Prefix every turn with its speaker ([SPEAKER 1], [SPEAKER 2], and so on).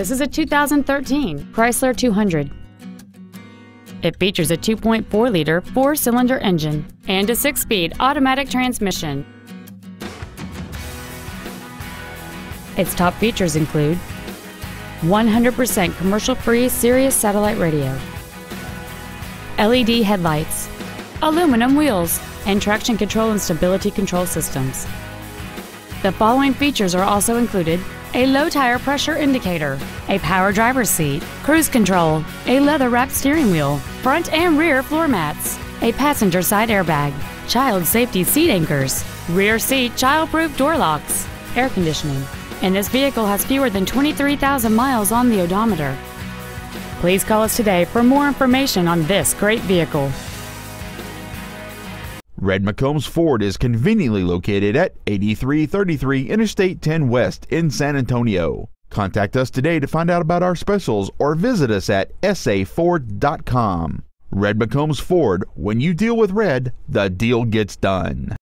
[SPEAKER 1] This is a 2013 Chrysler 200. It features a 2.4 liter four cylinder engine and a six speed automatic transmission. Its top features include 100% commercial free Sirius satellite radio, LED headlights, aluminum wheels, and traction control and stability control systems. The following features are also included a low tire pressure indicator, a power driver's seat, cruise control, a leather wrapped steering wheel, front and rear floor mats, a passenger side airbag, child safety seat anchors, rear seat child-proof door locks, air conditioning, and this vehicle has fewer than 23,000 miles on the odometer. Please call us today for more information on this great vehicle.
[SPEAKER 2] Red McCombs Ford is conveniently located at 8333 Interstate 10 West in San Antonio. Contact us today to find out about our specials or visit us at saford.com. Red McCombs Ford, when you deal with red, the deal gets done.